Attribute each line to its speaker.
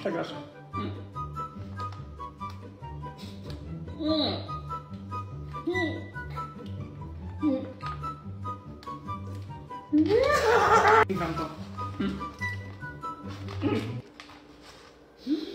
Speaker 1: いただきますうん
Speaker 2: うんうんうん
Speaker 3: うんう
Speaker 4: ん